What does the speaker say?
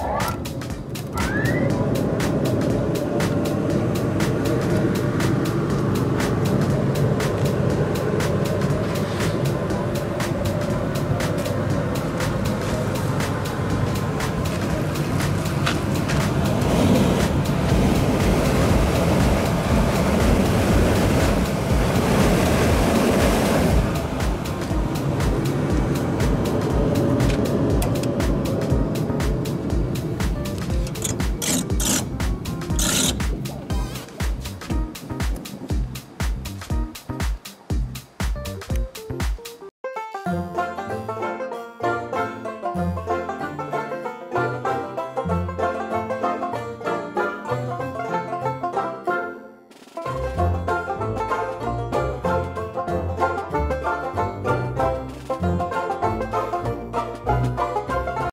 Come on.